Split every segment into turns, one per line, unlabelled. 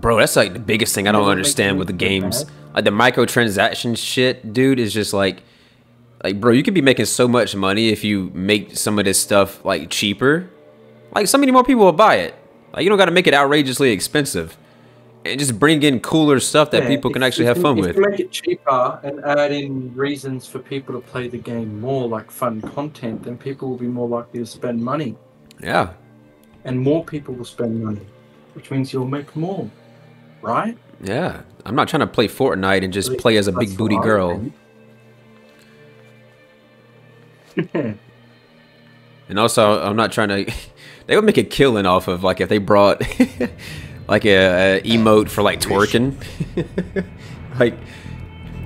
Bro, that's like the biggest thing I don't understand with the games. Like the microtransaction shit, dude, is just like, like, bro, you could be making so much money if you make some of this stuff like cheaper. Like, so many more people will buy it. Like, you don't got to make it outrageously expensive, and just bring in cooler stuff that
Yeah,
people can actually have fun
if
with.
you make it cheaper and add in reasons for people to play the game more, like fun content, then people will be more likely to spend money,
Yeah,
and more people will spend money, which means you'll make more, right?
yeah. I'm not trying to play Fortnite and just play as a big booty girl. And also, I'm not trying to. They would make a killing off of like if they brought like a, a emote for like twerking. like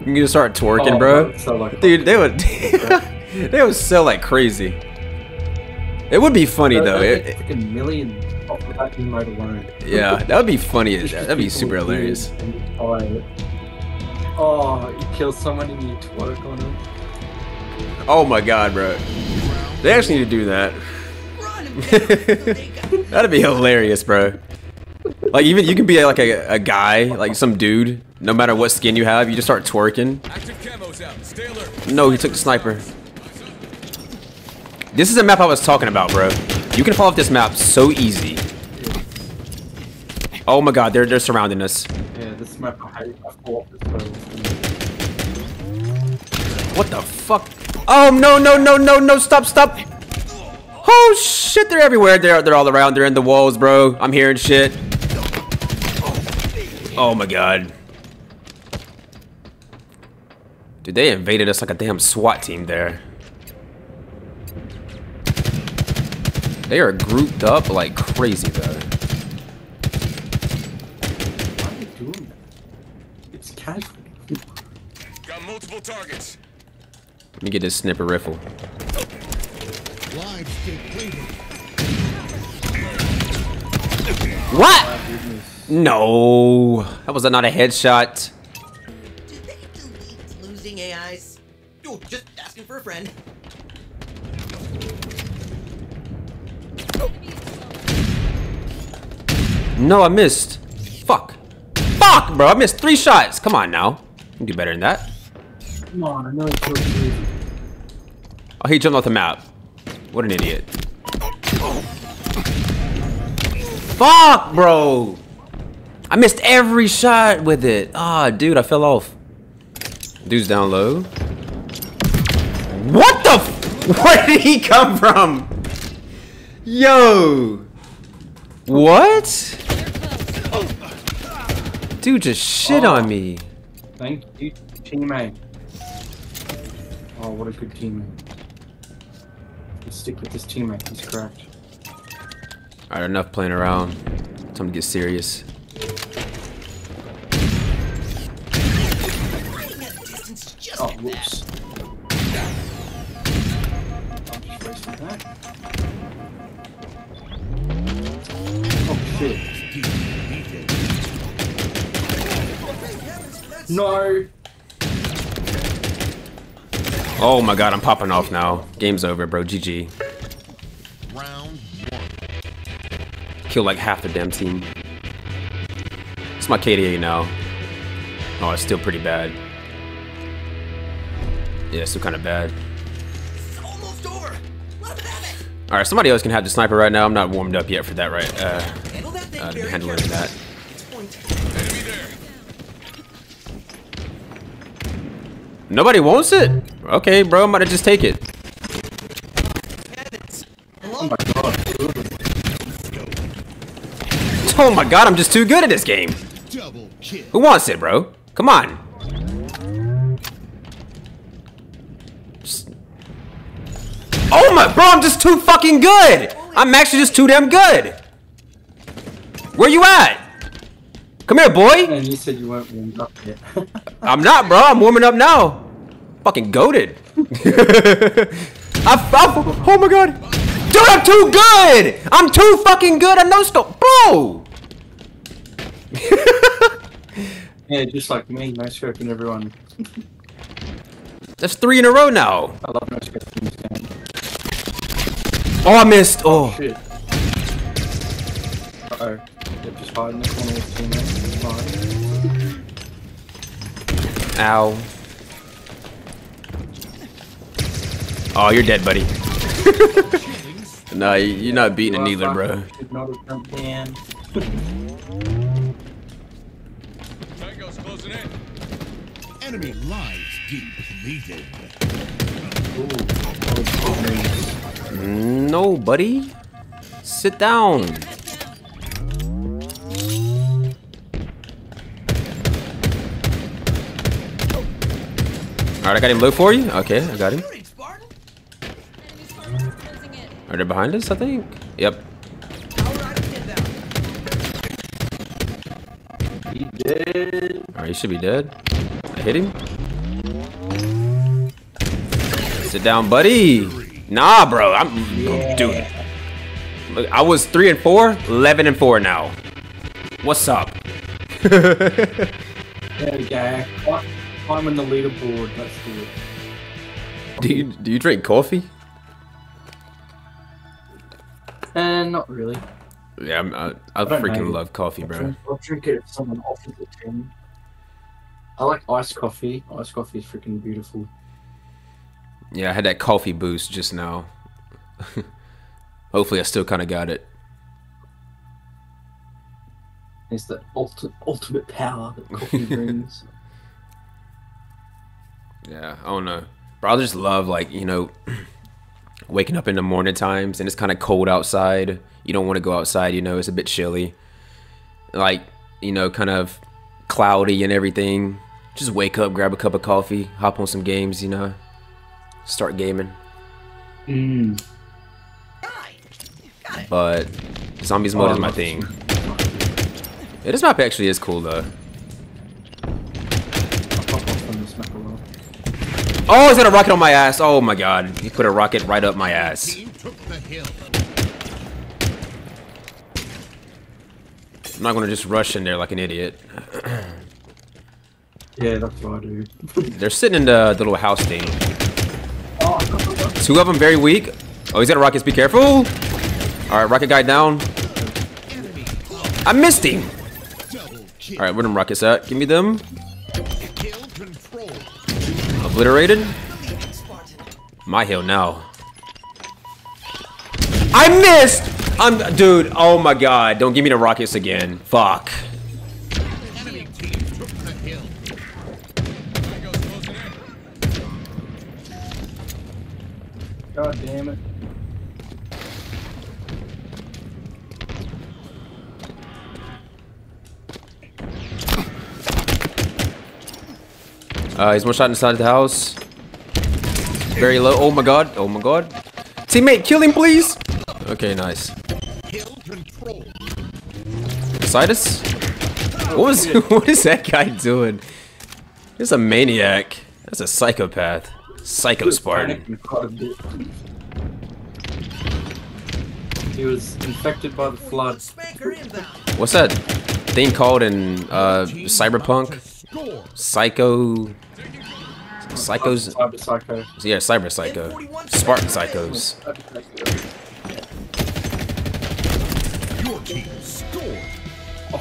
you can just start twerking,
Oh,
bro.
like-
Dude, they would they would sell like crazy. It would be funny though. It-
millions off of that emote alone.
yeah, that would be funny.
Just 'cause
That'd be super hilarious.
it and buy it. Oh, you kill someone and you twerk on them.
Oh my god, bro. They actually need to do that. That'd be hilarious, bro. Like even you can be like a, a guy, like some dude. No matter what skin you have, you just start twerking.
Active camo's out. Stay alert.
No, he took the sniper. This is the map I was talking about, bro. You can fall off this map so easy. Oh my god, they're they're surrounding us.
Yeah, this map I hate. I this.
What the fuck? Oh no no no no no! Stop stop! Oh shit! They're everywhere. They're they're all around. They're in the walls, bro. I'm hearing shit. Oh my god. Dude, they invaded us like a damn SWAT team there. They are grouped up like crazy though.
Why are they doing that? It's casual.
Got multiple targets.
Let me get this snipper rifle.
Lives.
What?
My goodness.
No, that was not a headshot.
Did they delete losing AIs? Oh, just asking for a friend.
No, I missed. Fuck. Fuck, bro. I missed three shots. Come on now. You can do better than that.
Come on, I know it's so easy.
Oh, he jumped off the map. What an idiot. Fuck, bro. I missed every shot with it. Ah, dude, I fell off. Dude's down low. What the f- Where did he come from? Yo. What? Dude just shit oh. on me.
Thank you, teammate. Oh, what a good teammate. Let's stick with this teammate. He's cracked.
Alright, enough playing around. Time to get serious.
Hiding at a distance just
Oh,
like that.
whoops. No!
Oh my god, I'm popping off now. Game's over, bro. GG.
Round one.
Killed like half the damn team. It's my KDA now. Oh, it's still pretty bad. Yeah, it's still kind of bad.
It's almost over. Let him have it.
Alright, somebody else can have the sniper right now. I'm not warmed up yet for that, right? Uh,
Handle that thing
uh, to be
very
handling
carefully.
that.
It's going to
Enemy there.
Nobody wants it? Okay, bro, I'm about to just take it.
Oh my god.
Oh my god, I'm just too good at this game. Who wants it, bro? Come on. Just- Oh my, bro, I'm just too fucking good. I'm actually just too damn good. Where you at? Come here, boy.
And you said you weren't warmed up yet.
I'm not, bro. I'm warming up now. Fucking goaded. I, I, oh my god. Dude, I'm too good. I'm too fucking good. I know scope. Bro.
yeah, just like me, no scoping everyone.
That's three in a row now.
I love no scoping this game.
Oh, I missed. Oh.
Shit. Uh oh. They've just hiding in one of his teammates. Fine.
Ow. Oh, you're dead, buddy. nah, you- you're not beating it neither, bro.
Should not have jumped in.
Tango's closing in.
Enemy lies depleted.
Ooh, that was good news.
No, buddy. Sit down. Alright, I got him low for you. Okay, I got him. Are they behind us, I think? Yep.
He did.
Alright, he should be dead. I hit him. Sit down, buddy. Nah, bro. I'm dude. Look, I was three and four, 11 and four now. What's up?
There we go. Climbing the leaderboard. Let's do it.
Do you do you drink coffee?
Not really.
Yeah, I'm, I, I
don't
freaking
know.
love coffee,
I'll
bro.
drink, I'll drink it if someone offers it to me. I like iced coffee. Iced coffee is freaking beautiful.
Yeah, I had that coffee boost just now. Hopefully, I still kind of got it.
It's the ulti- ultimate power that coffee brings.
Yeah, I don't know. Bro, I just love like you know, waking up in the morning times and it's kind of cold outside. You don't want to go outside. You know, it's a bit chilly. Like you know, kind of cloudy and everything. Just wake up, grab a cup of coffee, hop on some games. You know, start gaming.
It.
But zombies mode
Oh,
is my
oh.
thing. Yeah, this map actually is cool though.
I'll pop off on this macaroni.
Oh, he's got a rocket on my ass. Oh my god, he put a rocket right up my ass.
Team took the hill.
I'm not gonna just rush in there like an idiot.
Yeah, that's what I do.
They're sitting in the, the little house thing.
oh,
Two of them very weak. Oh, he's got a rocket. Be careful. All right, rocket guy down. I missed him. All right, where them rockets at? Give me them. Obliterated. My hill now. I missed. I'm dude. Oh my god. Don't give me the rockets again. Fuck. Uh, he's one shot inside the house. Very low. Oh my god. Oh my god. Teammate, kill him, please. Okay, nice. Beside? What was what is that guy doing? He's a maniac. That's a psychopath. Psycho Spartan.
Panicking quite a bit. He was infected by the flood.
What's that thing called in uh
Team about to
cyberpunk? Psycho Psychos
Cyber Psycho.
Yeah, cyber psycho. Spartan psychos.
Your team scored.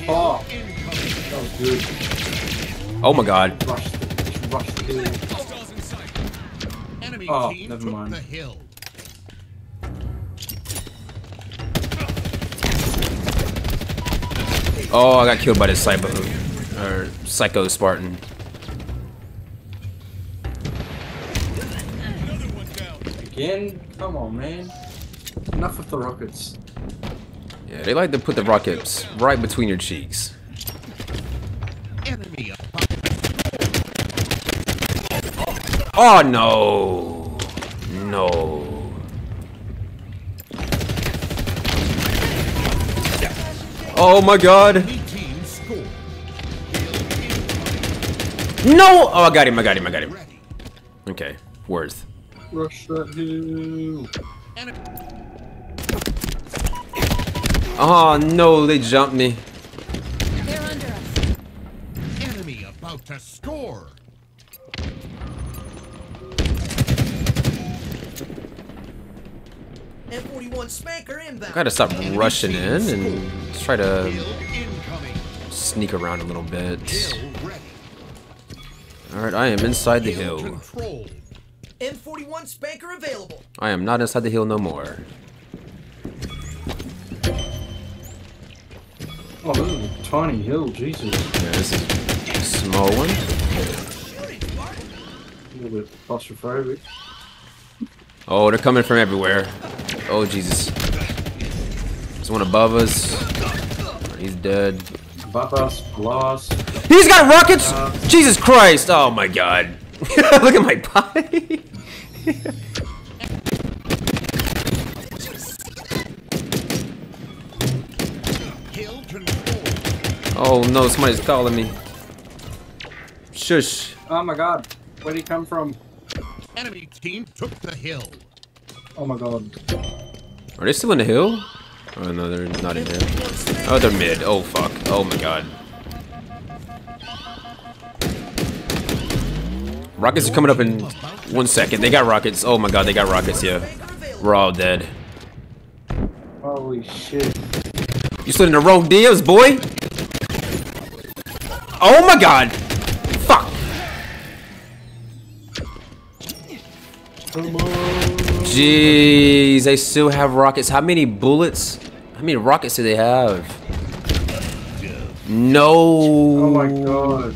Oh, that was good.
Oh my god.
Rush the, rush the hill.
Hostiles in sight.
Enemy
Oh,
team
never mind.
Oh, I got killed by this cyber or psycho Spartan.
Again? Come on, man. Enough with the rockets.
Yeah, they like to put the rockets right between your cheeks.
Enemy
Oh no. No. Oh my god.
enemy team scored. Kill incoming.
No! Oh, I got him, I got him, I got him. Okay, worth.
Rush that hill.
Enemy.
Oh no, they jumped me.
They're under us.
Enemy about to score.
M41 SPNKr inbound.
Gotta stop rushing in and let's try to sneak around a little bit. Alright, I am inside the
Hill
hill.
controlled.
M41 SPNKr available.
I am not inside the hill no more.
Oh, this is a tiny hill, Jesus.
Yeah, this is a small one.
A little bit claustrophobic.
Oh, they're coming from everywhere. Oh, Jesus. There's one above us. He's dead.
Above us, below us.
He's got rockets! Uh, Jesus Christ! Oh my god. Look at my body. Oh no, somebody's calling me. Shush.
Oh my god. Where'd he come from?
Enemy team took the hill.
Oh my god.
Are they still in the hill? Oh no, they're not in here. Oh, they're mid. Oh fuck. Oh my god. Rockets are coming up in one second. They got rockets. Oh my god, they got rockets, yeah. We're all dead.
Holy shit.
You slid in the wrong DMs, boy! Oh my god! Fuck!
Come on.
Jeez, they still have rockets. How many bullets? How many rockets do they have? No.
Oh my god.